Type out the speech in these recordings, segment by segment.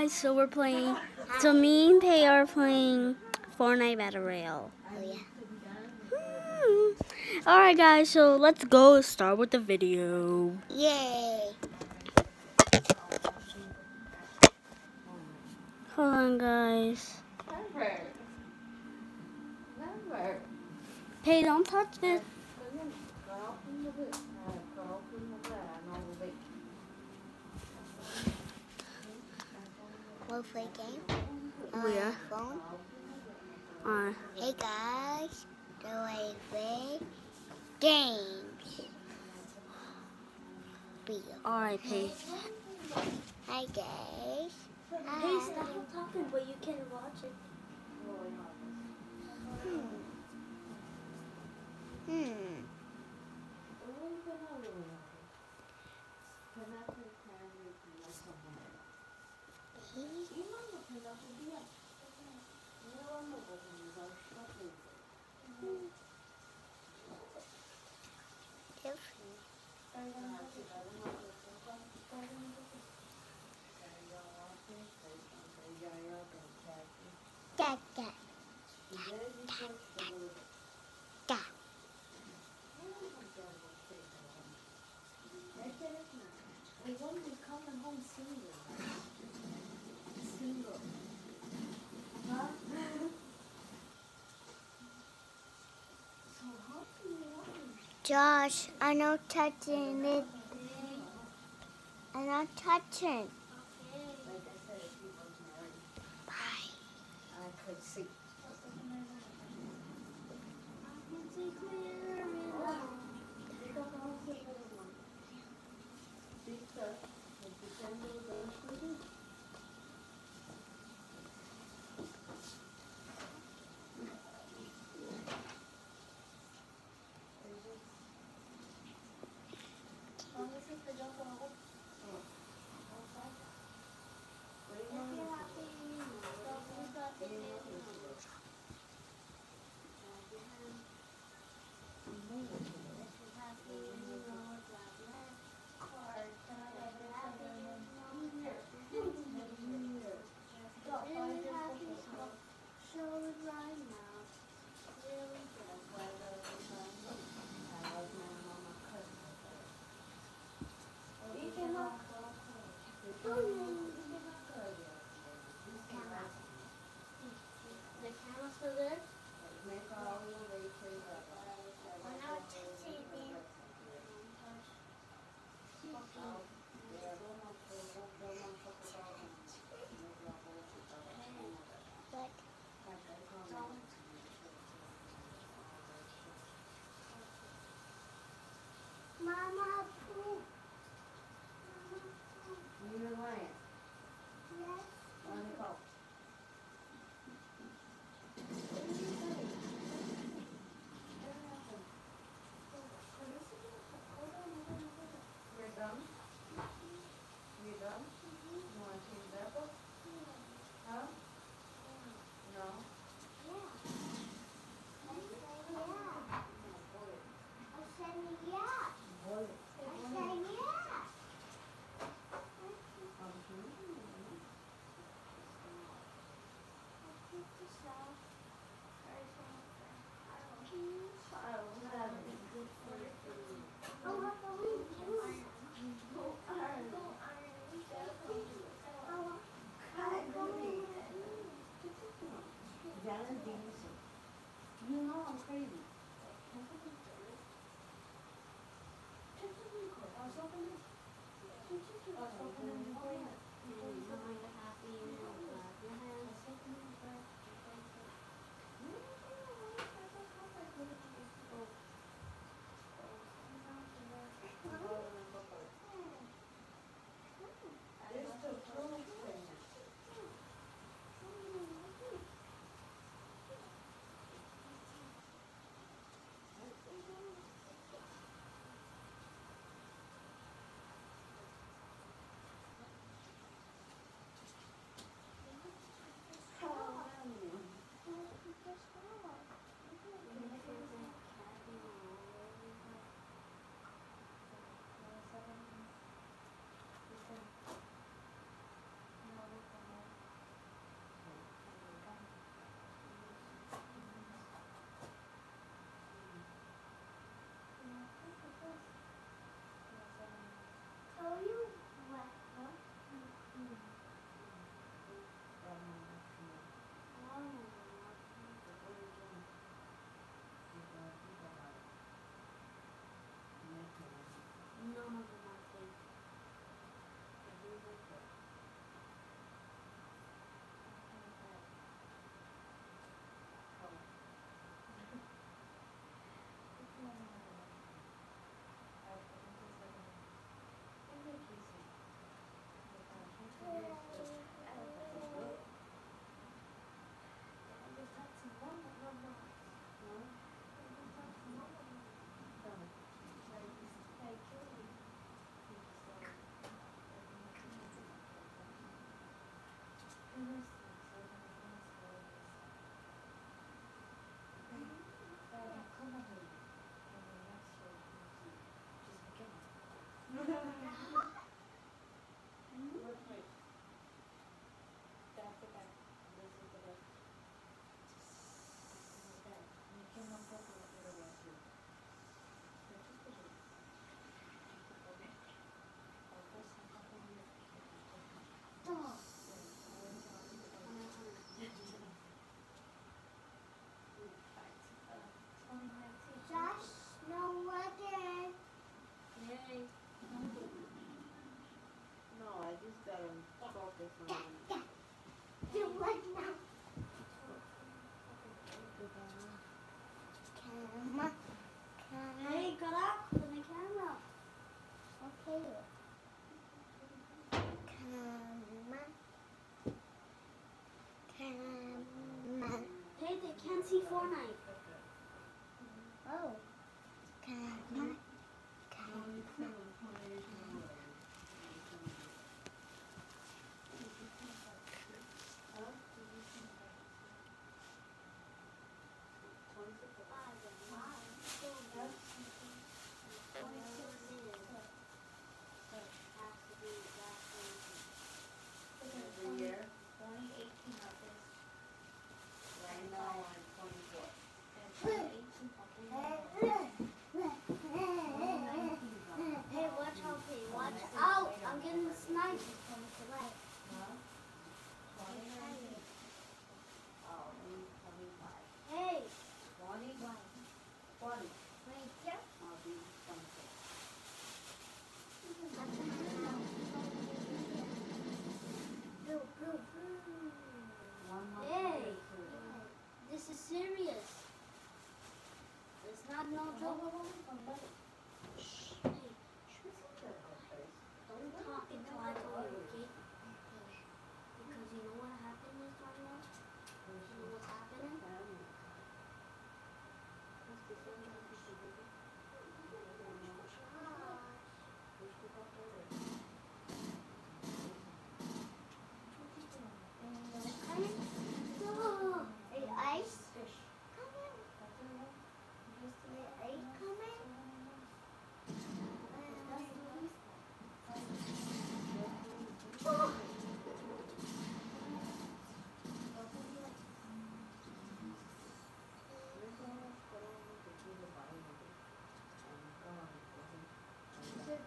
guys, so we're playing. So me and Pay are playing Fortnite Battle Royale. Oh yeah. Hmm. All right, guys. So let's go start with the video. Yay. Hold on, guys. Never. Never. Pay, don't touch it. We'll play game on yeah. my phone. Uh, Hey guys, do I play games? Video. all right, Pay. Hi guys. Hey, stop talking, but you can watch it. Hmm. Da, Dad, dad. Josh, I'm not touching it. I'm not touching. phone.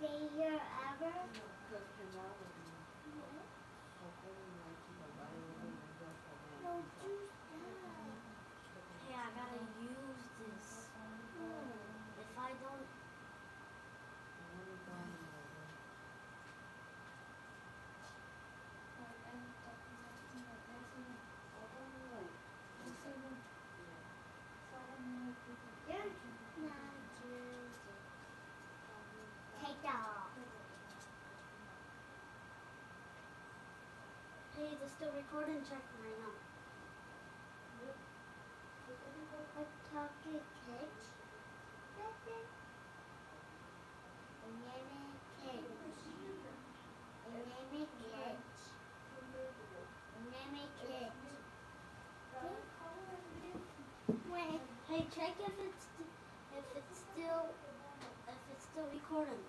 failure ever? No, is it still recording? Check right now. Wait, hey, check if it's if it's still if it's still recording.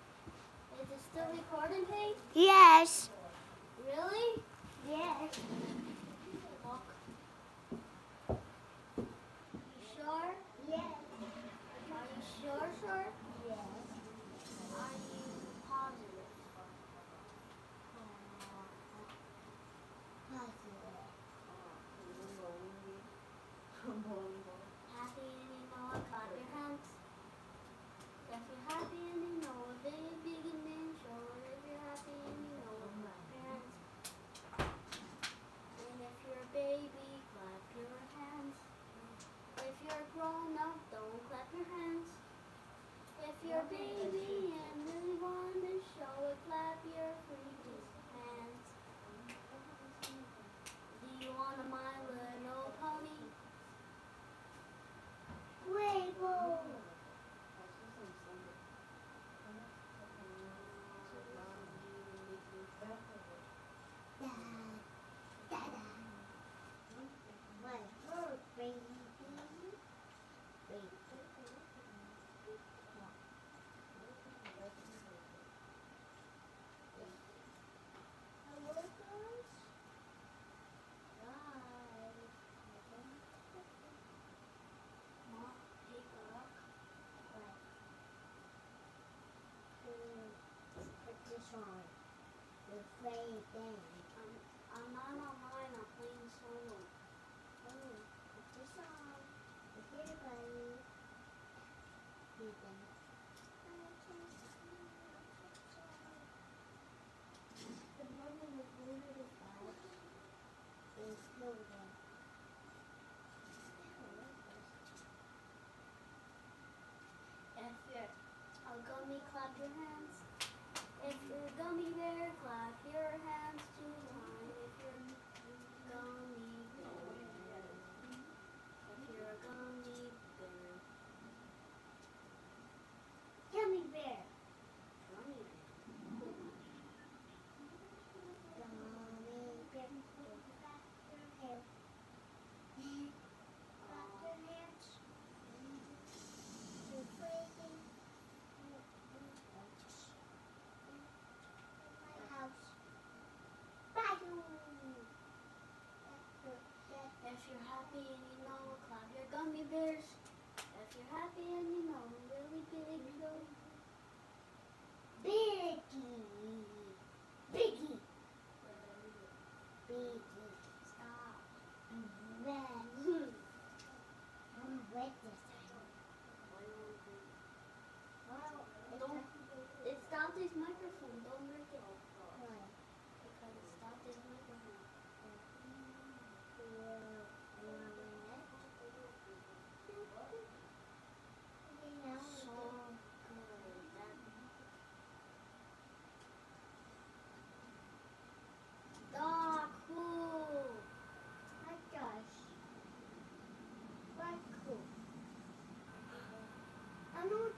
Is it still recording, Paige? Yes. Really? Yes. Thank you. playing. I'm, I'm not online, I'm playing solo. If you're happy and you know, clap your gummy bears. If you're happy and you know, really big, really biggie, biggie, biggie.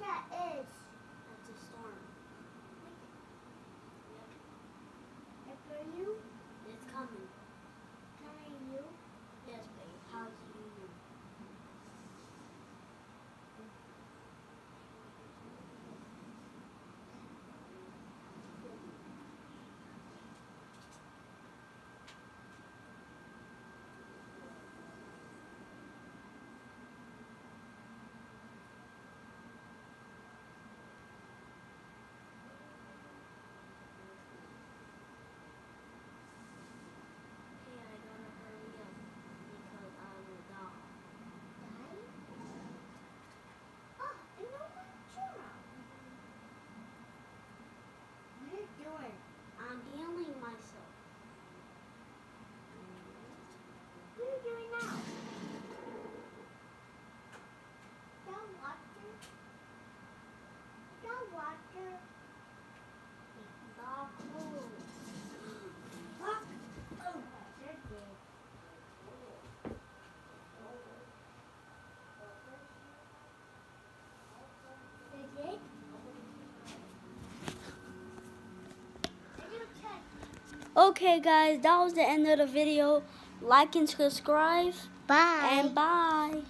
that doing? I'm here. Okay, guys, that was the end of the video. Like and subscribe. Bye. And bye.